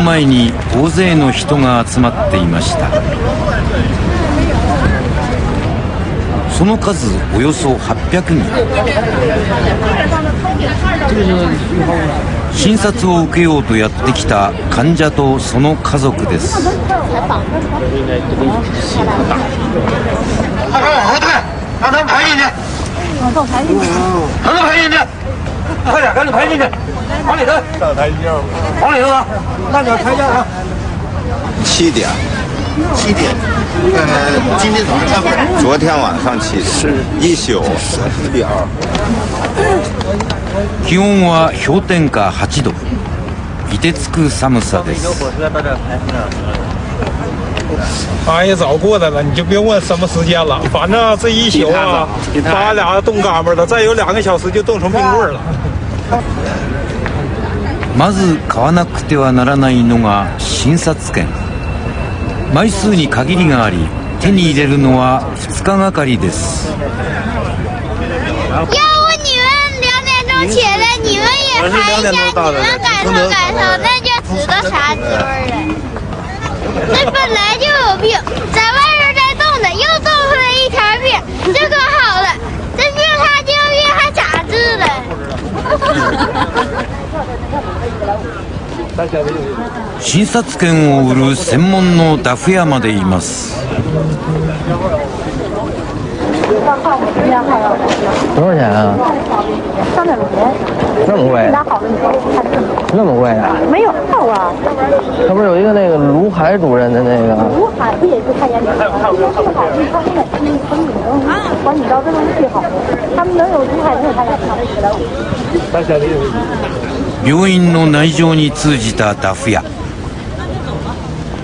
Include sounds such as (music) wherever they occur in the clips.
の前に大勢の人が集まっていました。その数およそ800人。診察を受けようとやってきた患者とその家族です。让他们排进去，让他们排进去，让他们排进去，快点，赶紧排进去，往里头，往里头啊，慢点抬价啊。七点，七点，呃，今天早上昨天晚上七点，是一宿十点。気温は氷点下8度凍てつく寒さです俺也早过来了，你就别问什么时间了，反正这一宿啊，把俩冻嘎巴了，再有两个小时就冻成冰棍了。 まず買わなくてはならないのが診察券。枚数に限りがあり手に入れるのは2日がかりです。診察券を売る専門のダフ屋までいます多少钱啊？三百块钱，那么贵？拿好的你那么贵啊？没有套啊，他不是有一个那个卢海主任的那个？卢海不也是看眼睛吗？这个好，他管你到这种最好的，他们能有卢海能有他眼睛。病院の内情に通じたダフ屋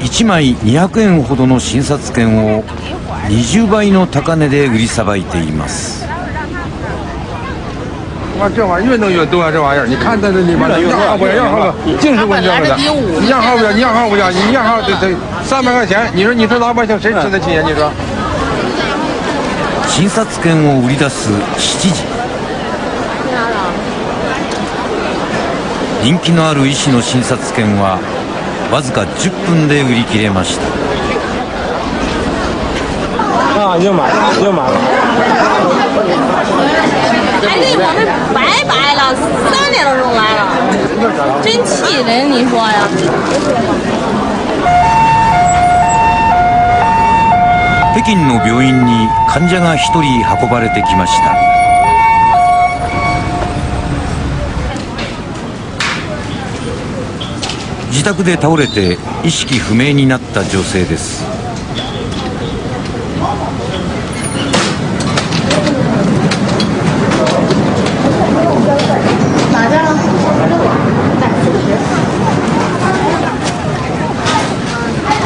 1枚200円ほどの診察券を20倍の高値で売りさばいています哇，这玩意儿越弄越多啊！这玩意儿，你看它这里面的样号不样号不，净是问这个的。你样号不要，你样号不要，你样号得得三百块钱。你说你说老百姓谁吃得起呀？你说？診察券を売り出す7時人気のある医師の診察券はわずか10分で売り切れました啊，又买了，又买了。哎，这我们拜拜了，三点多钟来了，真气人！你说呀？北京の病院に患者が1人運ばれてきました自宅で倒れて意識不明になった女性です。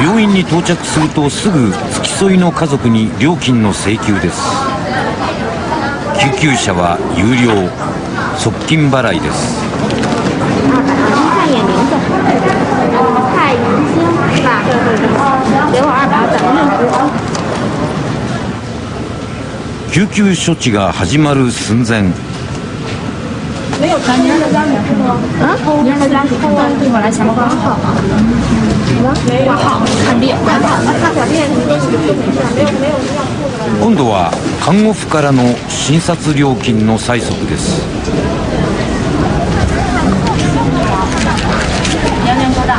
病院に到着するとすぐ付き添いの家族に料金の請求です。救急車は有料。側近払いです看眼名字，蔡云星是吧？救急処置が始まる寸前？今度は看護婦からの診察料金の催促です年龄多大？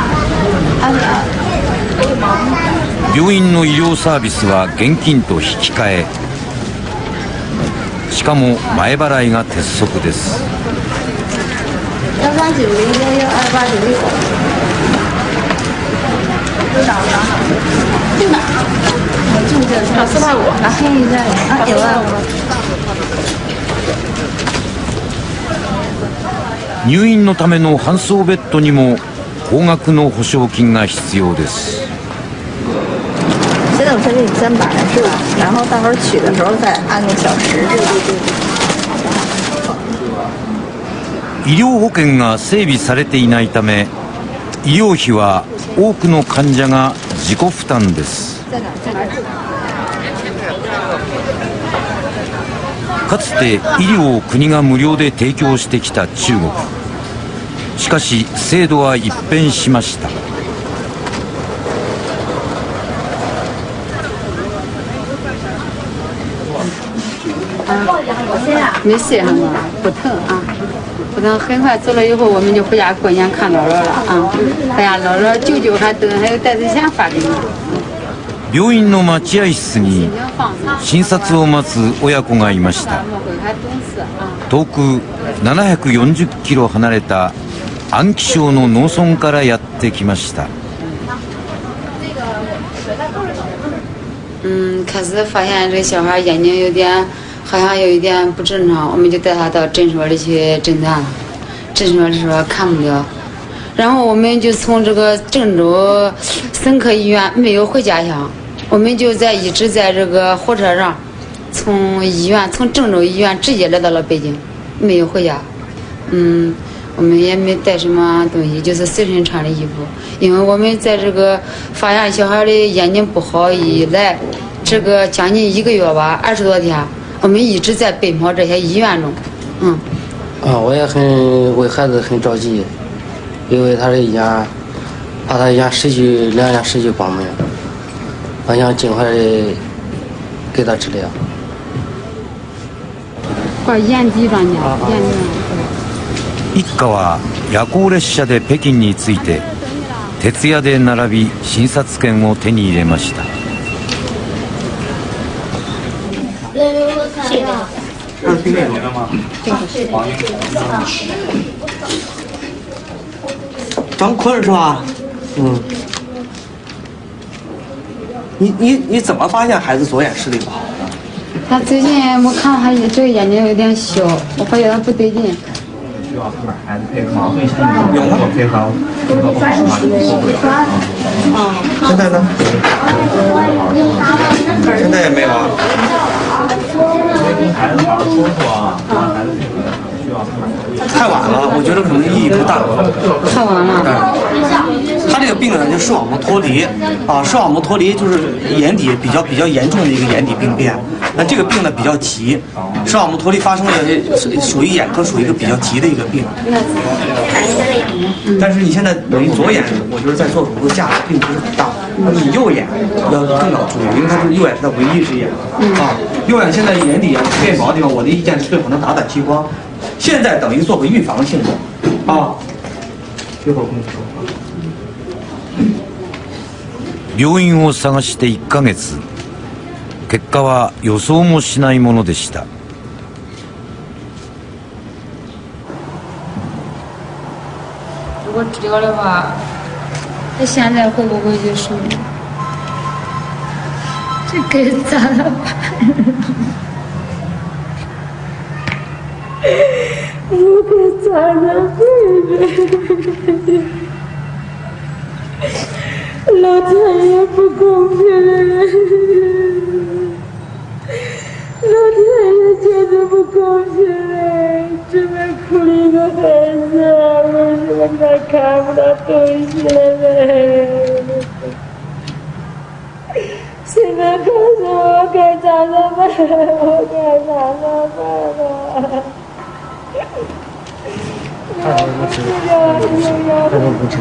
二十二。病院の医療サービスは現金と引き換えしかも前払いが鉄則です。入院のための搬送ベッドにも高額の保証金が必要です我先给你先买是吧？然后待会儿取的时候再按那小时。医療保険が整備されていないため医療費は多くの患者が自己負担です？かつて医療を国が無料で提供してきた中国しかし制度は一変しました没事哈嘛，不疼啊，不疼，很快走了以后，我们就回家过年看姥姥了啊。哎呀，姥姥舅舅还等，还有带着钱发给你。病院の待合室に診察を待つ親子がいました遠く740キロ離れた安徽省の農村からやってきました嗯，开始发现这小孩眼睛有点，好像有一点不正常，我们就带他到诊所里去诊断了。诊所里说看不了，然后我们就从这个郑州省科医院没有回家乡，我们就在一直在这个火车上，从医院从郑州医院直接来到了北京，没有回家。嗯，我们也没带什么东西，就是随身穿的衣服，因为我们在这个发现小孩的眼睛不好以来，这个将近一个月吧，二十多天，我们一直在奔跑这些医院中，嗯。啊，我也很为孩子很着急，因为他的眼，怕他眼失去两眼失去光明，我想尽快的给他治疗。挂眼底专家，眼底。一家は夜行列車で北京に着いて徹夜で並び診察券を手に入れました 张坤是吧？嗯。你你你怎么发现孩子左眼视力不好？他最近我看他这个眼睛有点小，我发现他不对劲。需要他们孩子配合，有吗？配合，配合不好的话就受不了。现在呢？现在也没有啊。没跟孩子好好说说啊，让孩子配合，需要。太晚了，我觉得可能意义不大。太晚了。他这个病呢，就视网膜脱离啊，视网膜脱离就是眼底比较比较严重的一个眼底病变。那这个病呢比较急，视网膜脱离发生的属于眼科属于一个比较急的一个病。但是你现在等于左眼，我觉得在做手术架并不是很大。那么你右眼要更要注意，因为它是右眼是它唯一之眼啊。右眼现在眼底啊变薄的地方，我的意见是最好能打打激光。现在等于做个预防性的啊。一会儿跟你说。病院を探して1ヶ月結果は予想もしないものでした如果治疗的话，现在会不会就是这该咋了办？我该咋了办？老天爷不公平！老天爷简直不公平嘞！这么苦的一个孩子，为什么他看不到东西了呢？现在告诉我该咋了办？我该咋了办了？他说不吃，他说不吃。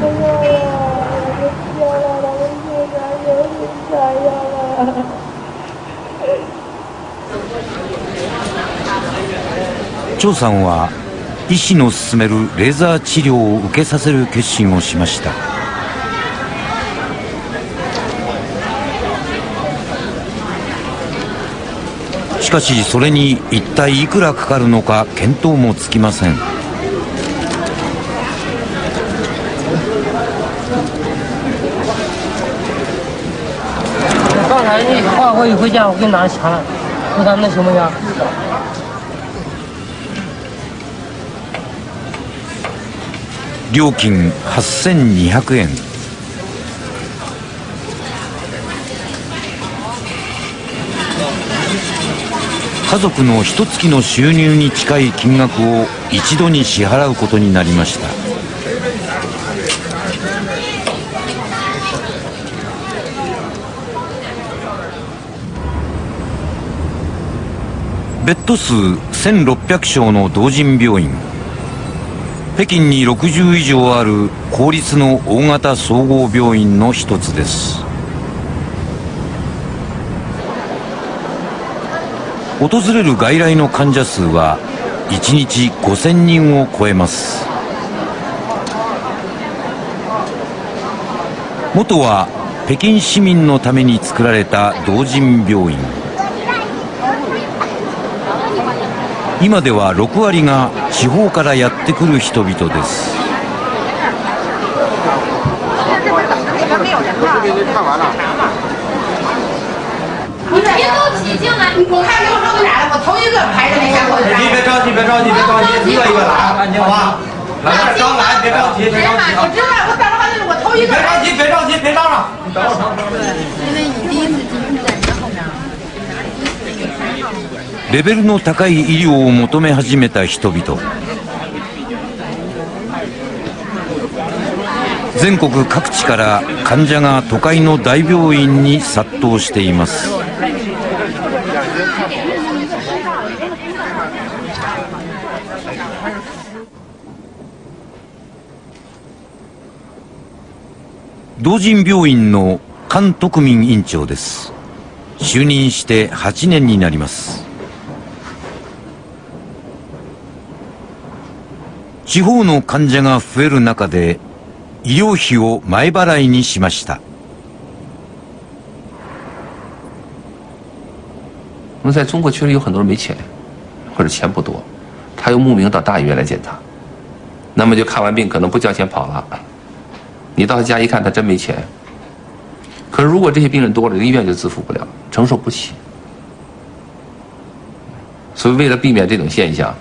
張さんは医師の勧めるレーザー治療を受けさせる決心をしました。しかしそれに一体いくらかかるのか見当もつきません。刚才你话我一回家，我给你拿钱了，我看那行不行？料金8200円。家族の一月の収入に近い金額を一度に支払うことになりました。ベッド数1600床の同人病院。北京に60以上ある公立の大型総合病院の一つです。訪れる外来の患者数は1日5000人を超えます。元は北京市民のために作られた同人病院。今では6割が地方からやってくる人々です，因为你第一次进去在你后面。レベルの高い医療を求め始めた人々。全国各地から患者が都会の大病院に殺到しています。同人病院の菅徳民院長です。就任して8年になります。地方の患者が増える中で医療費を前払いにしました我们在中国确实有很多人没钱，或者钱不多，他又慕名到大医院来检查，那么就看完病可能不交钱跑了。你到他家一看，他真没钱。可是如果这些病人多了，医院就自负不了，承受不起。所以为了避免这种现象，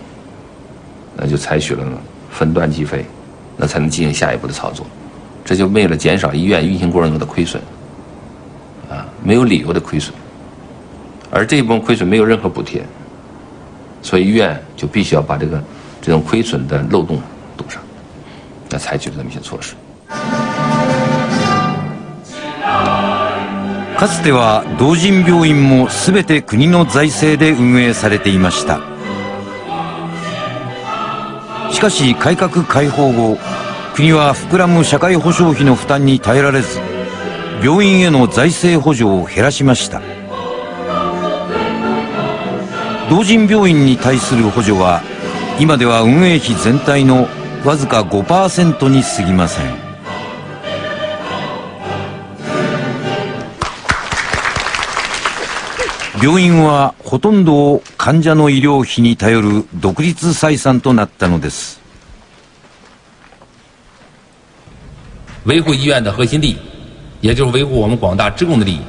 那就采取了 分段计费，那才能进行下一步的操作。这就为了减少医院运行过程中的亏损，啊，没有理由的亏损。而这一部分亏损没有任何补贴，所以医院就必须要把这个这种亏损的漏洞堵上，那采取了这么一些措施。かつては同人病院も全て国の財政で運営されていました しかし改革開放後国は膨らむ社会保障費の負担に耐えられず病院への財政補助を減らしました。同人病院に対する補助は今では運営費全体のわずか5%に過ぎません。病院はほとんどを患者の医療費に頼る独立採算となったのです维护医院的核心利益，也就是维护我们广大职工的利益，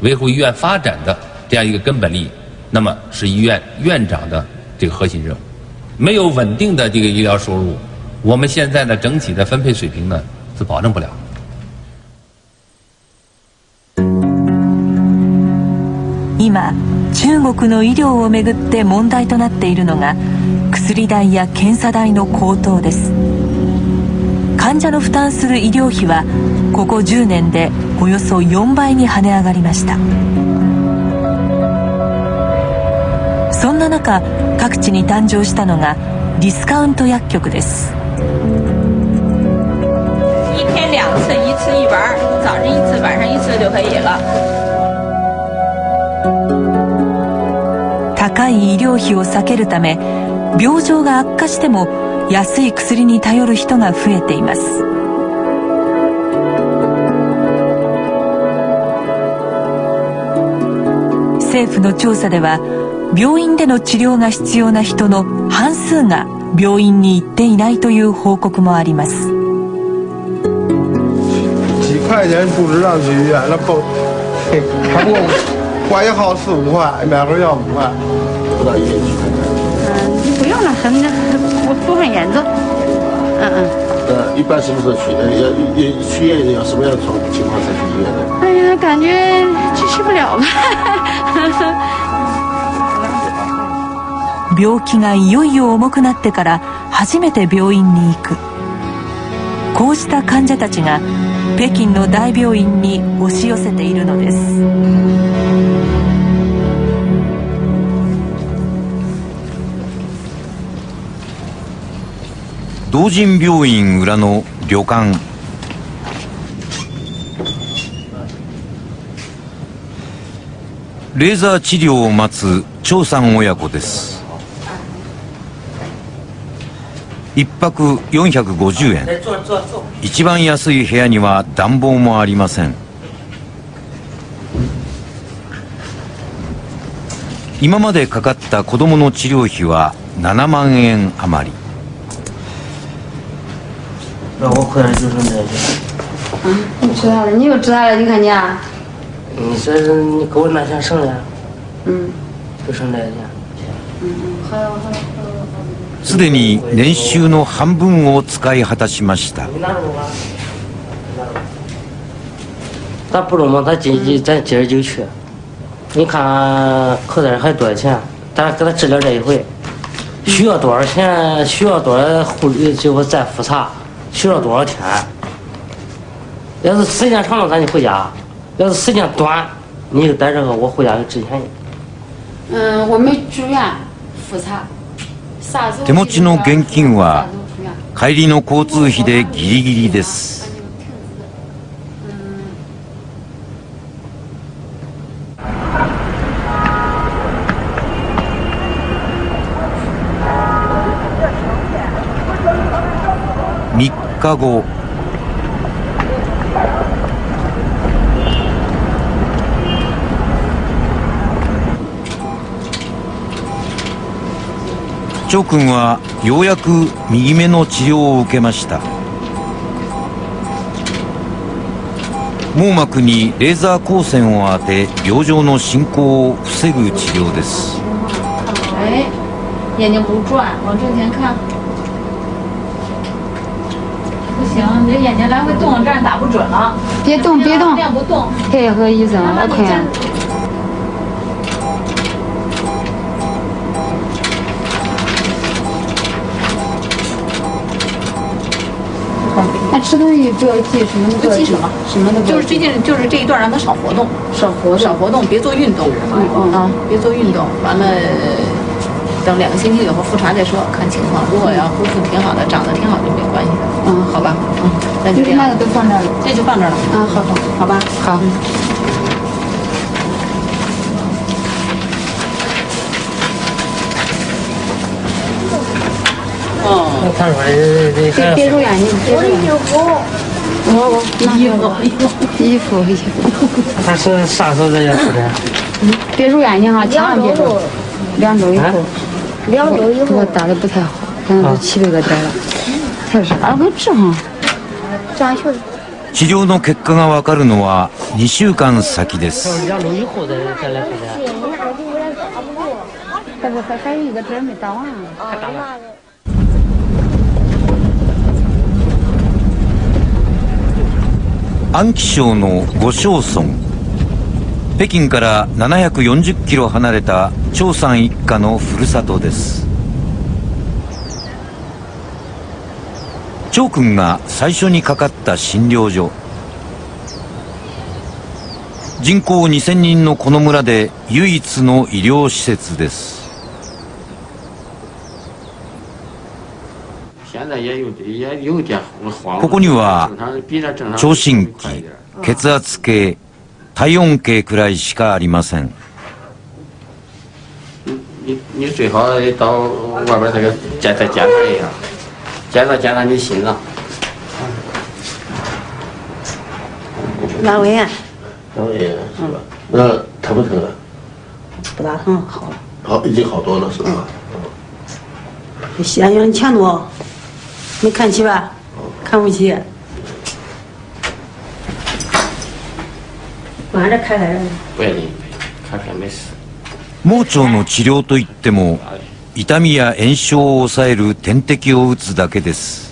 维护医院发展的这样一个根本利益，那么是医院院长的这个核心任务。没有稳定的这个医疗收入，我们现在的整体的分配水平呢是保证不了。 中国の医療をめぐって問題となっているのが薬代や検査代の高騰です。患者の負担する医療費はここ10年でおよそ4倍に跳ね上がりました。そんな中各地に誕生したのがディスカウント薬局です。一天两次，一次一丸，早上一次，晚上一次就可以了。高い医療費を避けるため病状が悪化しても安い薬に頼る人が増えています政府の調査では病院での治療が必要な人の半数が病院に行っていないという報告もあります块钱不值当去医院，那不还 (laughs) 不够挂一号四五块，买盒药五块。不到医院去看看。嗯，不用了，很不不很严重。嗯嗯。呃，一般什么时候去？呃，要要去医院要什么样的情况才去医院呢？哎呀，感觉支持不了吧。病気がいよいよ重くなってから初めて病院に行くこうした患者たちが北京の大病院に押し寄せているのです同人病院裏の旅館。レーザー治療を待つ張さん親子です。一泊450円。一番安い部屋には暖房もありません。今までかかった子供の治療費は7万円余り。那我回来就是那个。嗯，你知道了，你又知道了，你看你啊。你说是你给我拿钱省了，嗯，就省这钱。嗯，好好好。すでに年収の半分を使い果たしました他不中嘛，他今今咱今儿就去。你看口袋还多少钱？咱给他治疗这一回，需要多少钱？需要多少护理？最后再复查， 需要多少天？要是时间长了，咱就回家；要是时间短，你就在这个我回家就之前。嗯，我没住院，复查。啥时候？手持ちの現金は帰りの交通費でギリギリです 3日後張君はようやく右目の治療を受けました網膜にレーザー光線を当て病状の進行を防ぐ治療です行，你这眼睛来回动，这样打不准了。别动，别动，练不动。配合医生，，OK。那吃东西不要忌什么不忌什么，什么都不要就是最近就是这一段让他少活动，少活动少活动，别做运动，嗯嗯，别做运动。完了，等两个星期以后复查再说，看情况。如果要恢复挺好的，长得挺好就没关系的。嗯，好吧，嗯，那就这样。那个都放这儿了，这就放这儿了。嗯，好好，好吧，好。哦，他说这这别别揉眼睛，别揉眼睛。我我衣服衣服衣服。他是啥时候在家出的？别揉眼睛哈，千万别揉。两周以后，两周以后打的不太好，现在都七百个点了，太热了，我治哈。长袖。治療の結果がわかるのは2週間先です。安徽省の五庄村北京から740キロ離れた張さん一家のふるさとです。張君が最初にかかった診療所。人口2000人のこの村で唯一の医療施設です。ここには聴診器血圧計体温計くらいしかありません你你最好到外边这个检再检查一下，检查检查你心脏。阑尾炎阑尾炎是吧？那疼不疼啊？不大疼，好了。好，已经好多了是吧？比西安有钱多，没看起吧？看不起。 盲腸の治療といっても痛みや炎症を抑える点滴を打つだけです。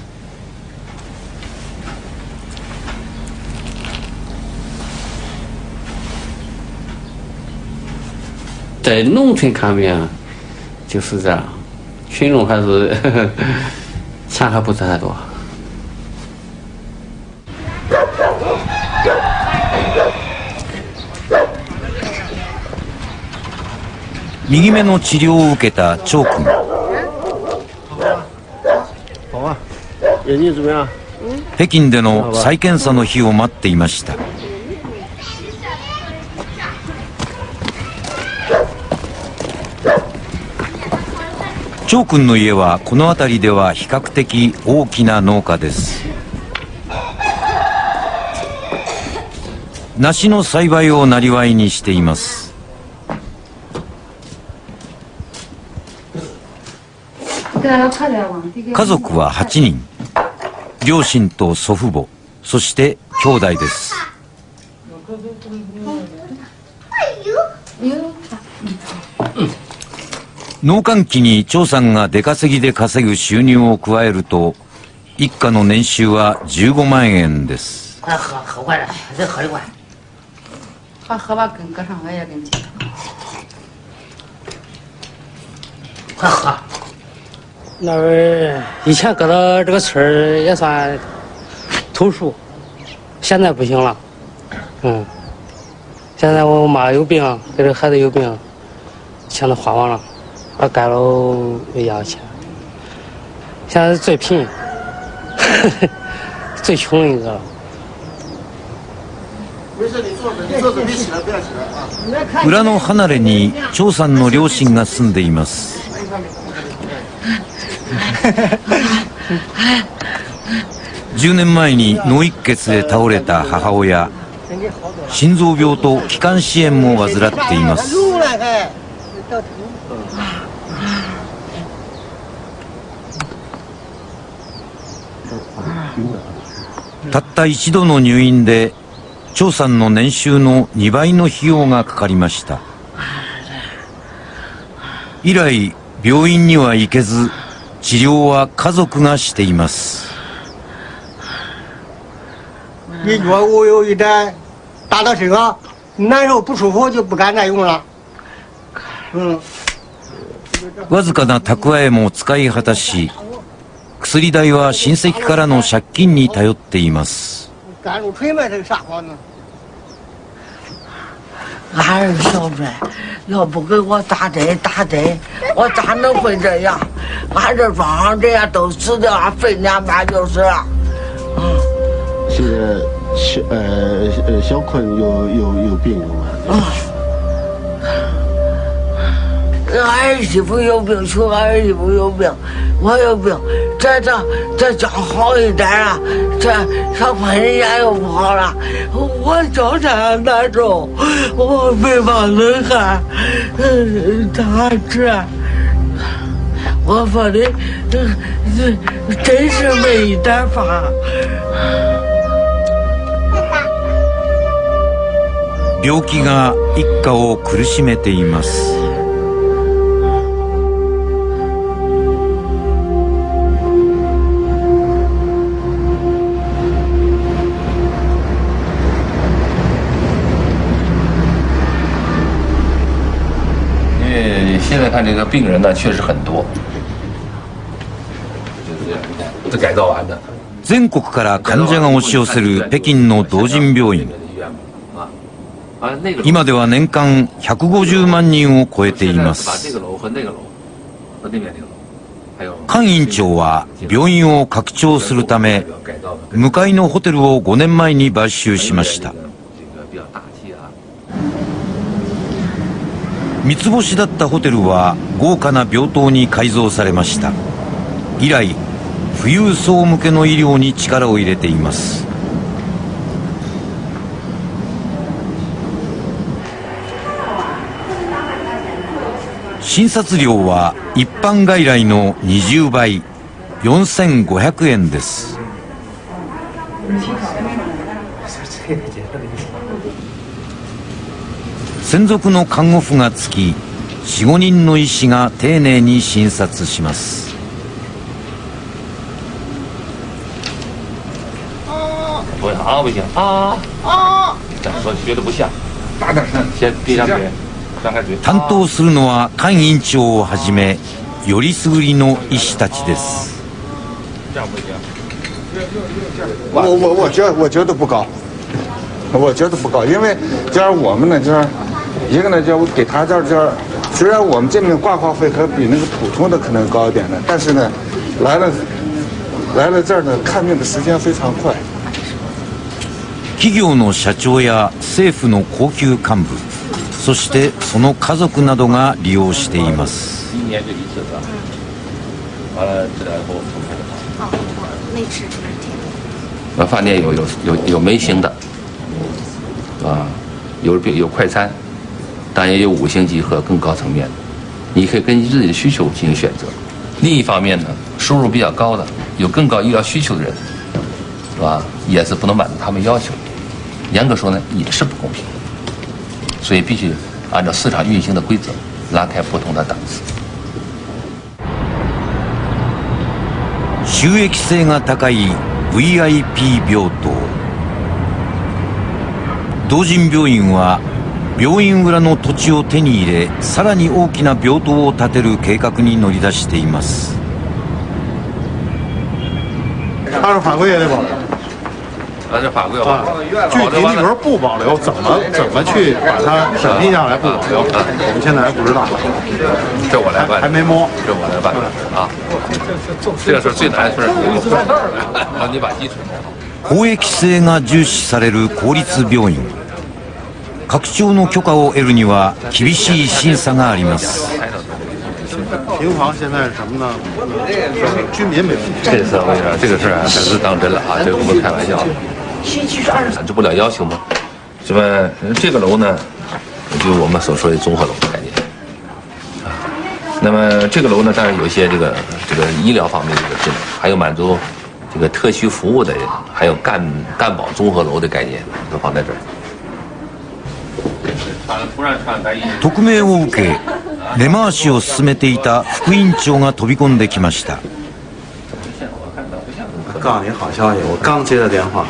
在农村看病就是这样，群众还是钱还不是太多。(laughs) 右目の治療を受けた張君？北京での再検査の日を待っていました。長君の家はこの辺りでは比較的大きな農家です。梨の栽培をなりわいにしています家族は8人。両親と祖父母。そして兄弟です。農閑期に張さんが出稼ぎで稼ぐ収入を加えると一家の年収は15万円です那儿以前搁到这个村儿也算头数，现在不行了。嗯，现在我妈有病，给这孩子有病，钱都花完了，把盖楼没要钱。现在最贫，(laughs) 最穷一个了。没事，你坐着，你坐着，别起来，不要起来啊。裏の離れに張さんの両親が住んでいます 10年前に脳一血で倒れた母親心臓病と気管支炎も患っています。たった一度の入院で張さんの年収の2倍の費用がかかりました。以来病院には行けず治療は家族がしています。你觉我有一点打到难受不舒服，就不敢再用了。嗯，わずかな蓄えも使い果たし薬代は親戚からの借金に頼っています俺儿小子，要不给我打针打针，我咋能会这样？俺这庄上这样都死掉，俺分两半就是了。现在小呃呃小坤有有有病了吗？俺儿媳妇有病，说俺儿媳妇有病，我有病，这这这脚好一点啊，这小坤人家又不好了，我脚这样难受，我没法能干，嗯，咋治？我说的，这这真是没一点法。病気が一家を苦しめています 现在看这个病人呢，确实很多。全国から患者が押し寄せる北京の同人病院今では年間150万人を超えています。菅院長は病院を拡張するため向かいのホテルを5年前に買収しました三つ星だったホテルは豪華な病棟に改造されました。以来富裕層向けの医療に力を入れています。診察料は一般外来の20倍4500円です。専属の看護婦がつき45人の医師が丁寧に診察します。不行啊，不行啊啊！咱说觉得不像，大点声，先闭上嘴，张开嘴。担当するのは菅院長をはじめよりすぐりの医師たちです。这样不行。我我我觉得我觉得不高，我觉得不高，因为我们呢就是一个呢就给他这儿这儿，虽然我们这边挂号费可比那个普通的可能高一点的，但是呢来了 来了这儿呢，看病的时间非常快。企業の社長や政府の高級幹部そしてその家族などが利用しています一年就一次是吧？完了治疗以后哦，我内痔这边贴。那饭店有有有有微型的，啊，有有有快餐， 当然也有五星级和更高层面的，你可以根据自己的需求进行选择。另一方面呢，收入比较高的、有更高医疗需求的人，是吧？也是不能满足他们要求。严格说呢，也是不公平，所以必须按照市场运行的规则拉开不同的档次。収益性が高い VIP 病棟同人病院は 病院裏の土地を手に入れさらに大きな病棟を建てる計画に乗り出しています按照法规也得保留。按照法规要啊，具体里边不保留，怎么怎么去把它审批下来不保留？我们现在还不知道。这我来办，还没摸，这我来办啊。这个是最难的事儿，让你把基础。公益性が重視される公立病院拡張の許可を得るには厳しい審査があります平房现在是什么呢？居民没有。这次我跟你说，这个事儿啊，可是当真了啊，这个不是开玩笑。区区是二十。满足不了要求吗？是吧？这个楼呢，就我们所说的综合楼的概念啊。那么这个楼呢，当然有一些这个这个医疗方面的这个智能，还有满足这个特需服务的，还有干干保综合楼的概念都放在这儿。 匿名を受け根回しを進めていた副院長が飛び込んできました告诉你好消息，我刚接的电话，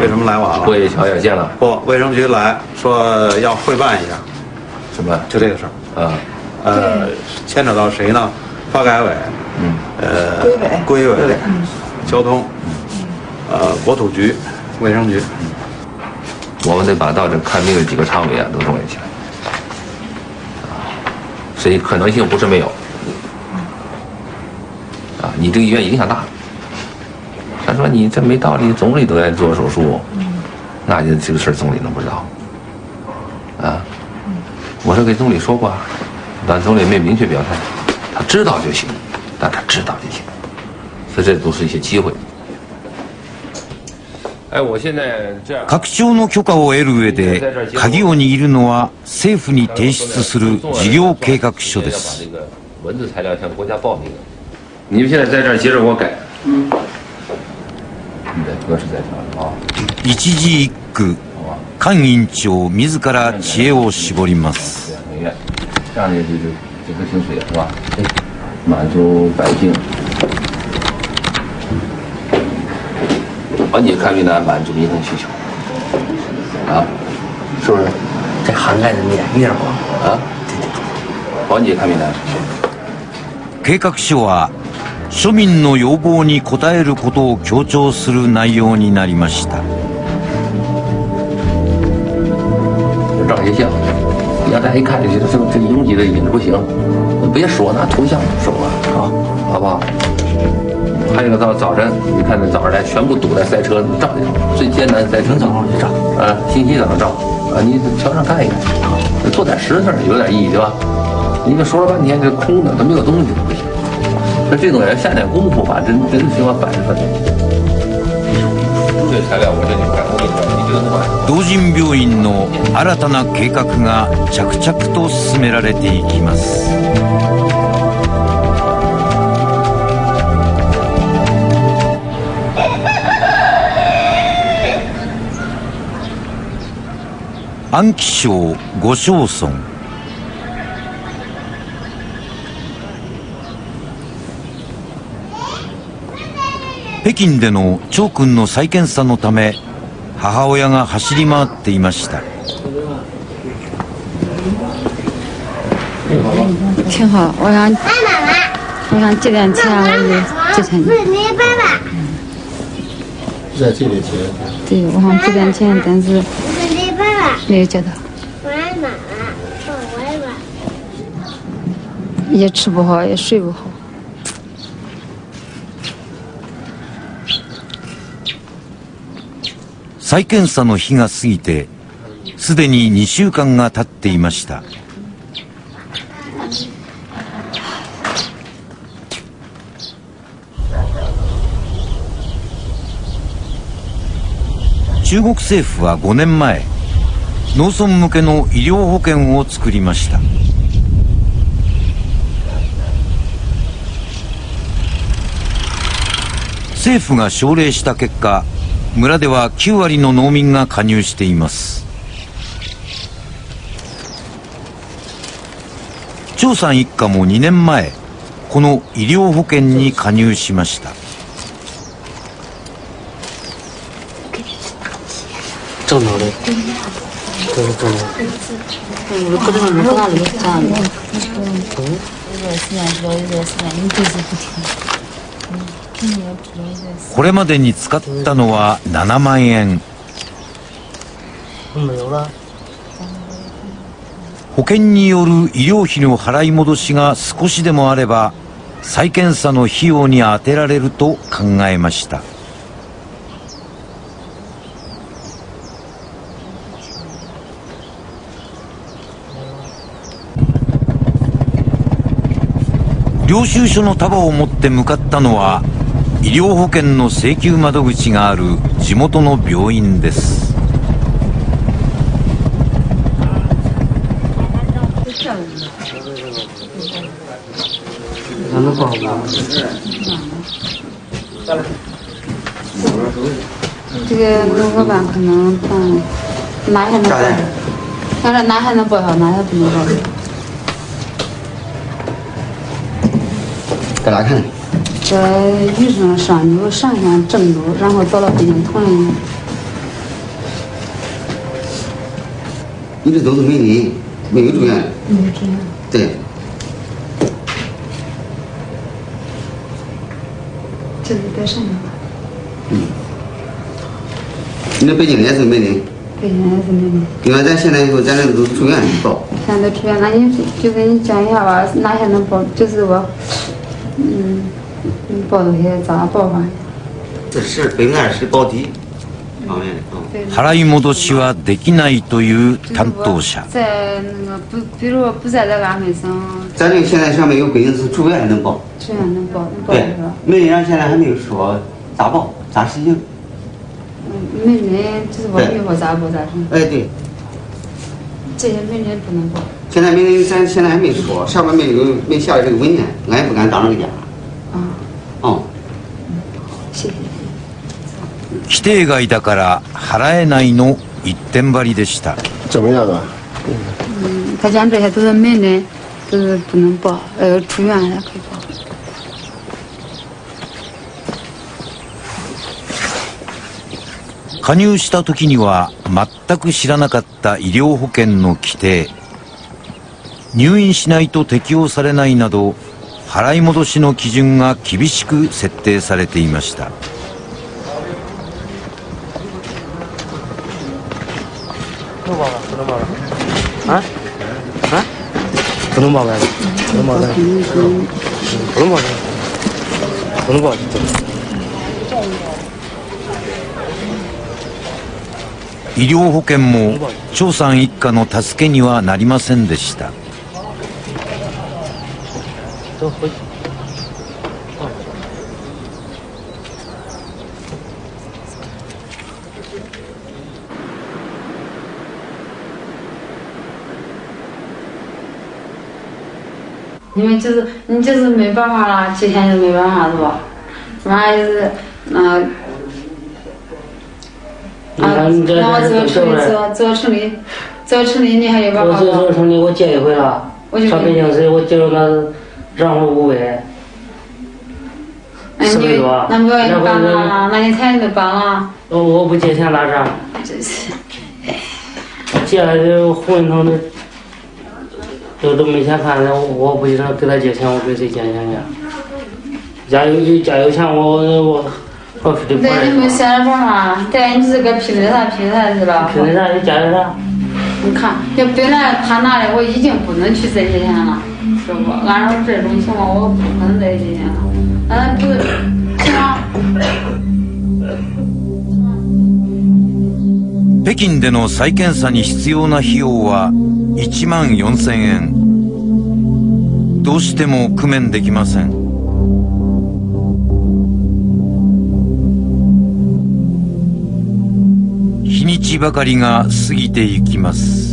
为什么来晚了？会小眼线了？不，卫生局来说要汇办一下，什么？就这个事儿啊？呃，牵扯到谁呢？发改委，嗯，呃，规委，交通，呃，国土局，卫生局。我们得把到这看病的几个常委啊都动员起来， 所以可能性不是没有。啊，你这个医院影响大。他说你这没道理，总理都在做手术，那就这个事儿总理能不知道？啊，我是给总理说过，但总理没明确表态，他知道就行，但他知道就行，所以这都是一些机会。拡張の許可を得る上で鍵を握るのは政府に提出する事業計画書です。一字一句菅院長自ら知恵を絞ります缓解看病难，满足民生需求，啊，是不是？这涵盖的面面广啊，缓解看病难。計画書は庶民の要望に応えることを強調する内容になりました照些相，让大家一看就觉得这这拥挤的影子不行，别说拿图像收了啊，好不好？ 还有一个到早晨，你看那早上来全部堵在赛车照一照，最艰难赛车早上去照啊，星期早上照啊，你桥上看一看，做点实事有点意义对吧？你这说了半天这空的，它没有东西不行。那这种要下点功夫，把真真希望摆出来。这材料我这就改，我跟你说，你这个坏。同人病院の新たな計画が着々と進められていきます 安徽省五庄村北京での張君の再検査のため母親が走り回っていました。挺好，我想，我想借点钱，我就借钱。在这里钱。对，我想借点钱，但是你觉得？我也，我。也吃不好，也睡不好。再検査の日が過ぎてすでに2週間が経っていました中国政府は5年前農村向けの医療保険を作りました。政府が奨励した結果村では9割の農民が加入しています。張さん一家も2年前この医療保険に加入しました正脑的，这是正脑。我搁这个没搁那里这样的。有段时间说，有段时间你就是不听，嗯，肯定要知道一段时これまでに使ったのは7万円。保険による医療費の払い戻しが少しでもあれば再検査の費用に充てられると考えました領収書の束を持って向かったのは医療保険の請求窓口がある地元の病院です。那能报吗？这个农老板可能嗯，哪还能报？哪哪还能报好，哪还不能报？在哪看？在玉生上州、上县、郑州，然后到了北京同仁医院。一直都是没人，没有住院。没有住院。对，这是在上面吧？你那北京的也是没人。北京也是没人。另外，咱现在以后咱这都是住院报。现在住院，那你就给你讲一下吧，哪些能报？就是我，嗯，你报多些咋报法？这是百分之二十保底方面的啊。払い戻しはできないという担当者在那个不，比如不在这个安徽省，咱这个现在上面有规定是住院能报，住院能报，能报对是吧？，没人现在还没有说咋报咋实行。嗯，没人就是我以后咋报咋成。哎，对，这些没人不能报。 现在没人，咱现在还没说，上面没有没下来这个文件，俺也不敢当这个家。啊。哦。谢谢。規定外だから払えないの一点張りでした怎么样啊？嗯，他讲这些都是都是不能报，呃，出院才可以报。加入した時には全く知らなかった医療保険の規定入院しないと適用されないなど払い戻しの基準が厳しく設定されていました？医療保険も張さん一家の助けにはなりませんでした走回去。你们就是你就是没办法啦，几天就没办法是吧？完了就是那。你看你这然后这走城里这走走城里，走城里你还有办法吗？这城里我结一回了，上北京时我结了那让我五百，四百多。那不要你那办回了，那你才能办了。我我不借钱拉啥？真是。借了这混腾的，都都没钱看了，我不知道给他借钱，我给谁借钱去？家有家有钱，我我我非得不对，你没想着办法，对，你这个拼的啥拼的啥去了？凭那啥？你家有啥？你看，要本来他那里我已经不能去再借钱了，是不？按照这种情况，我不可能再借钱了。嗯，不，北京での再検査に必要な費用は1万4000円どうしても工面できません日にちばかりが過ぎていきます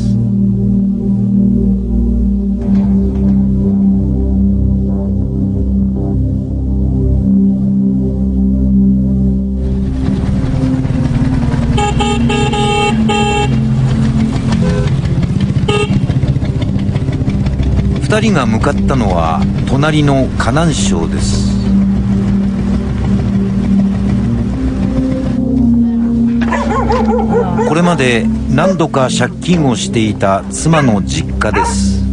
2人が向かったのは隣の河南省です。これまで何度か借金をしていた妻の実家です。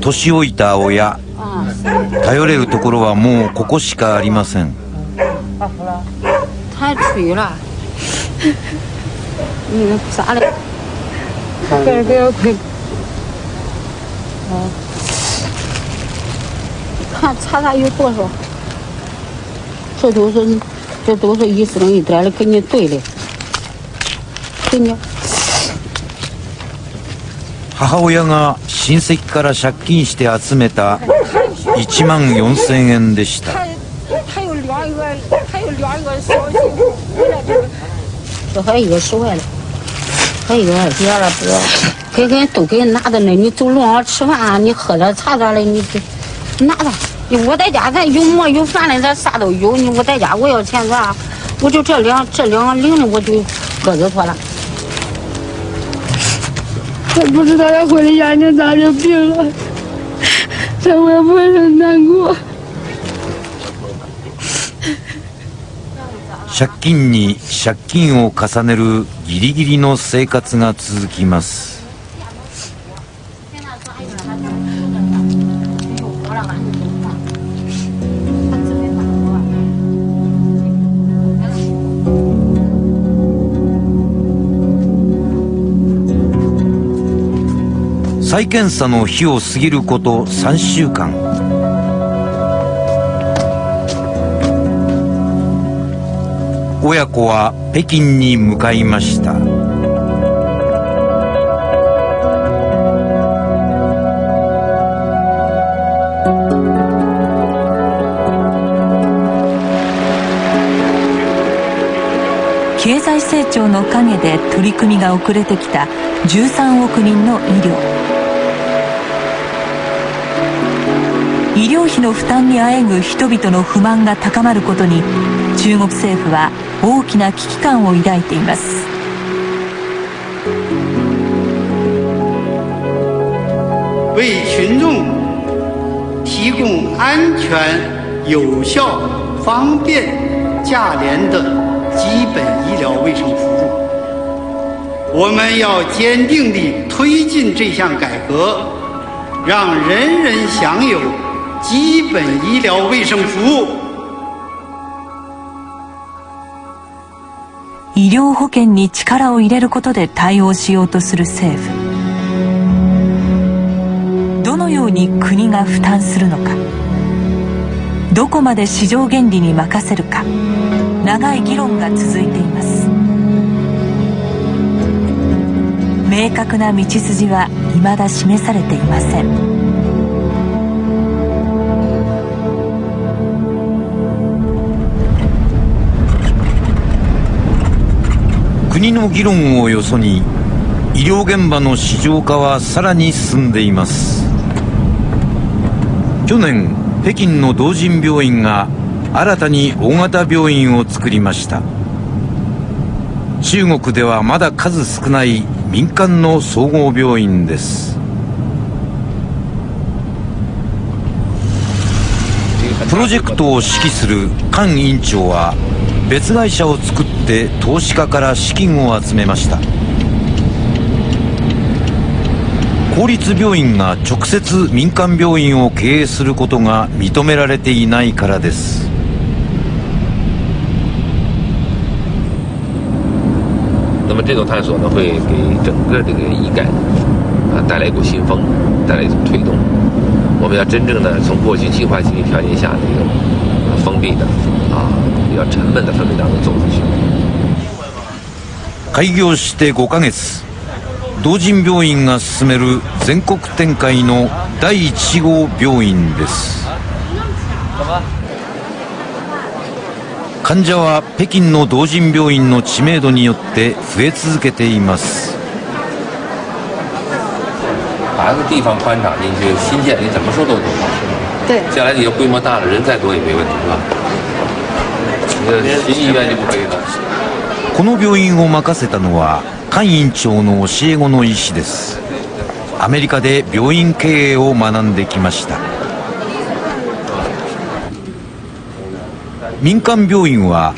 年老いた親。頼れるところはもうここしかありません (laughs) 太吹了，那个啥嘞？快快快！看查查有多少？这都是这都是一升一点的，给你兑的，给你。母親が親戚から借金して集めた1万4000円でした还有两个，还有两个小媳妇回来这个，这还一个十块了，还有一个别了不要，给给都给拿着呢。你走路上吃饭啊，你喝点茶啥的，你这拿着。我在家咱有馍有饭的，咱啥都有。你我在家我要钱啥，我就这两这两个零的我就搁着妥了。我不知道他回了眼睛咋就病了，这我也不会很难过。借金に借金を重ねるギリギリの生活が続きます 再検査の日を過ぎること3週間。親子は北京に向かいました。経済成長の陰で取り組みが遅れてきた13億人の医療。医療費の負担にあえぐ人々の不満が高まることに中国政府は大きな危機感を抱いています为群众提供安全、有效、方便、价廉的基本医疗卫生服务。我们要坚定地推进这项改革，让人人享有基本医疗卫生服。务。医療保険に力を入れることで対応しようとする政府。どのように国が負担するのか。どこまで市場原理に任せるか。長い議論が続いています。明確な道筋は未だ示されていません。国の議論をよそに医療現場の市場化はさらに進んでいます。去年北京の同人病院が新たに大型病院を作りました。中国ではまだ数少ない民間の総合病院です。プロジェクトを指揮する菅院長は別会社を作って投資家から資金を集めました公立病院が直接民間病院を経営することが認められていないからです那么这种探索呢，会给整个这个医改啊带来一股新风，带来一种推动。我们要真正的从过去计划经济条件下的一个封闭的啊比较沉闷的氛围当中走出去。開業して5ヶ月同人病院が進める全国展開の第1号病院です患者は北京の同人病院の知名度によって増え続けています把个地方宽敞进去，新建你怎么说都多。对。将来你要规模大了，人再多也没问题，是吧？新医院就不可以了。この病院を任せたのは菅院長の教え子の医師ですアメリカで病院経営を学んできました民間病院は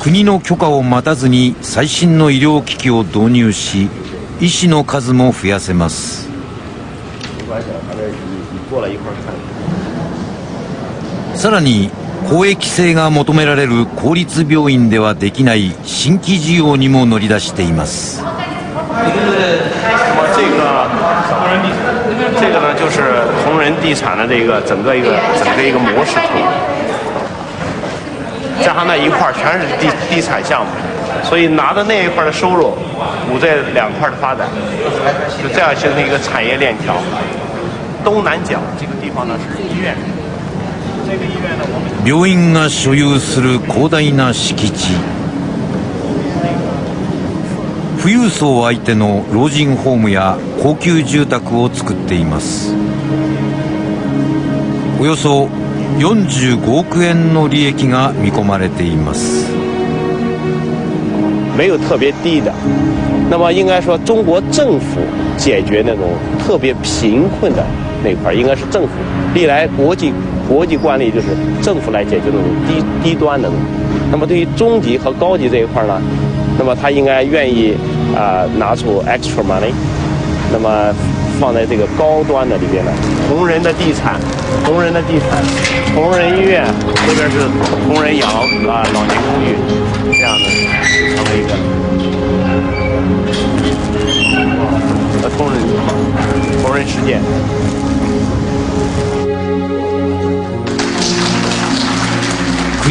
国の許可を待たずに最新の医療機器を導入し医師の数も増やせますさらに公益性が求められる公立病院ではできない新規事業にも乗り出しています这个呢，就是同仁地产的这个整个一个整个一个模式图，加上那一块全是地地产项目，所以拿着那一块的收入补这两块的发展，就这样形成一个产业链条。东南角这个地方呢是医院。病院が所有する広大な敷地。富裕層相手の老人ホームや高級住宅を作っています。およそ45億円の利益が見込まれています。没有特别低的，那么应该说中国政府解决那种特别贫困的那块，应该是政府历来国际。国际惯例就是政府来解决这种低低端的，那么对于中级和高级这一块呢，那么他应该愿意啊拿出 extra money，那么放在这个高端的里边呢，同仁的地产，同仁的地产，同仁医院这边是同仁养老啊老年公寓，这样的成为一个同仁同仁实践。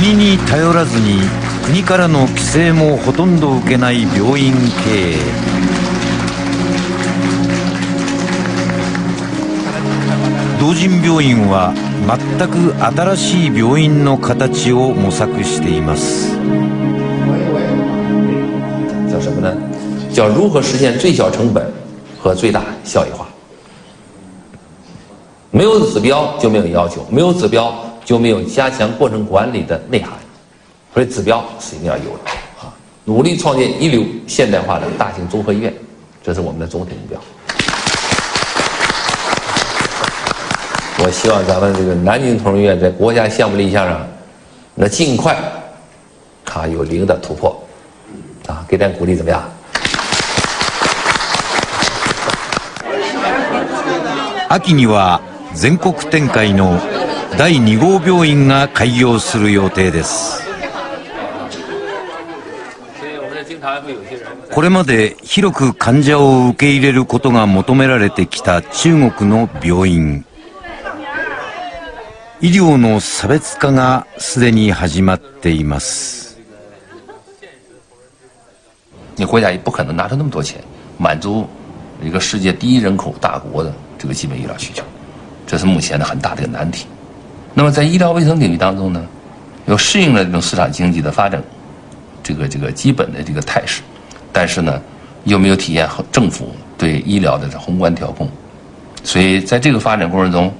国に頼らずに国からの規制もほとんど受けない病院経営同人病院は全く新しい病院の形を模索しています叫什么呢？叫如何实现最小成本和最大效益化。没有指标就没有要求，没有指标。就没有加强过程管理的内涵，所以指标是一定要有的啊！努力创建一流现代化的大型综合医院，这是我们的总体目标。我希望咱们这个南京同仁医院在国家项目立项上，那尽快啊有零的突破啊！给点鼓励怎么样？秋には全国展開の。 第2号病院が開業する予定です。これまで広く患者を受け入れることが求められてきた中国の病院。医療の差別化がすでに始まっています。你国家也不可能拿出那么多钱满足一个世界第一人口大国的这个基本医疗需求，这是目前的很大的一个难题。那么在医疗卫生领域当中呢，又适应了这种市场经济的发展，这个这个基本的这个态势，但是呢，又没有体现政府对医疗的宏观调控，所以在这个发展过程中，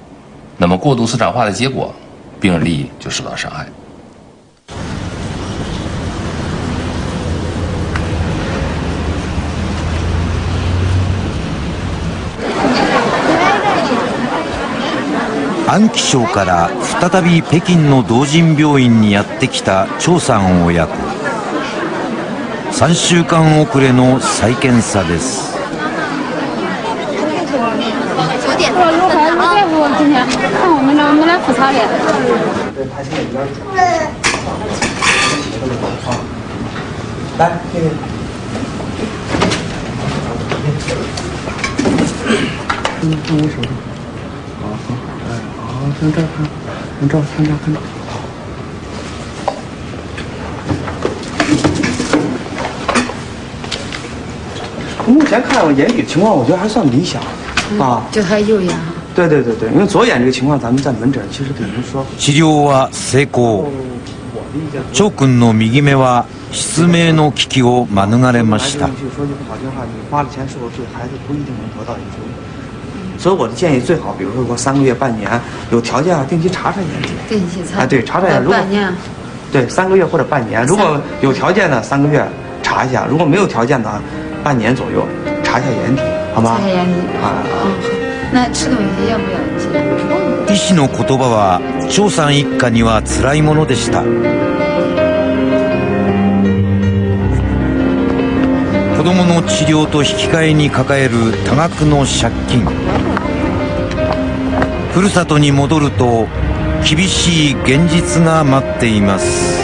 那么过度市场化的结果，病人利益就受到伤害。安徽省から再び北京の同人病院にやってきた張さん親子。3週間遅れの再検査です。看这看，看这看这看这。 目前看我眼底情况，我觉得还算理想，啊，就还右眼。对对对对，因为左眼这个情况，咱们在门诊其实给您说。治療は成功翔くんの右目は失明の危機を免れました 所以我的建议最好，比如说过三个月、半年，有条件啊，定期查查眼睛。定期查。啊，对，查查眼。如果半年。对，三个月或者半年，如果有条件呢，三个月查一下；如果没有条件呢，半年左右查一下眼底，好吗？查一下眼底。啊。嗯，好。那吃东西要不要紧？医師の言葉は張さん一家には辛いものでした 供の治療と引き換えに抱える多額の借金。ふるさとに戻ると厳しい現実が待っています。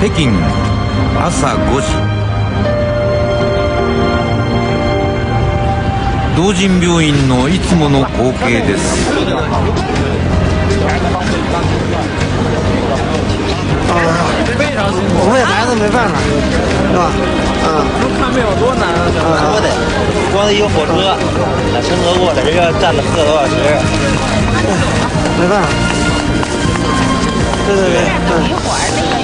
北京朝5時。同仁病院のいつもの光景です。我们孩子没办法，是吧？啊，看病有多难啊！我得，光得一个火车，乘车过来，这个站了四个多小时，没办法。对对对，嗯。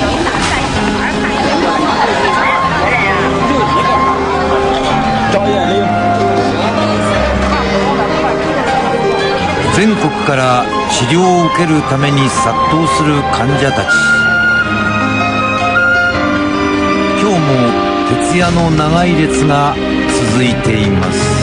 全国から治療を受けるために殺到する患者たち。今日も徹夜の長い列が続いています。